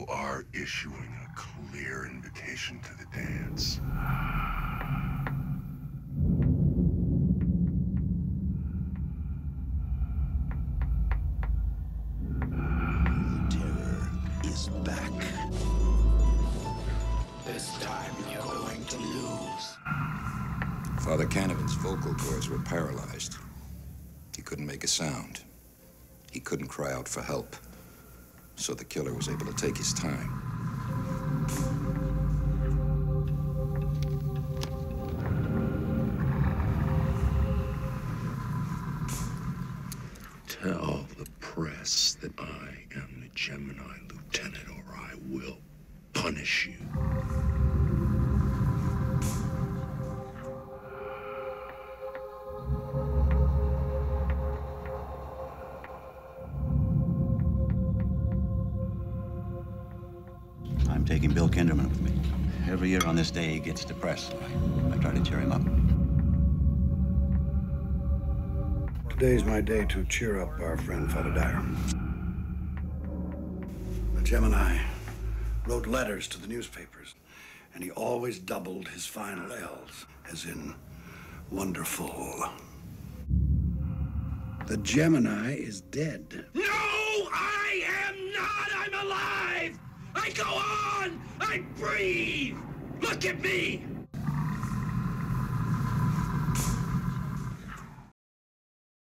You are issuing a clear invitation to the dance. Terror is back. This time you're going to lose. Father Kanavan's vocal cords were paralyzed. He couldn't make a sound. He couldn't cry out for help. So the killer was able to take his time. Tell the press that I am the Gemini Lieutenant, or I will punish you. I'm taking Bill Kinderman with me. Every year on this day, he gets depressed. I, I try to cheer him up. Today's my day to cheer up our friend Father Dyer. The Gemini wrote letters to the newspapers, and he always doubled his final L's, as in wonderful. The Gemini is dead. No, I am not. I'm alive. I go on. I breathe. Look at me.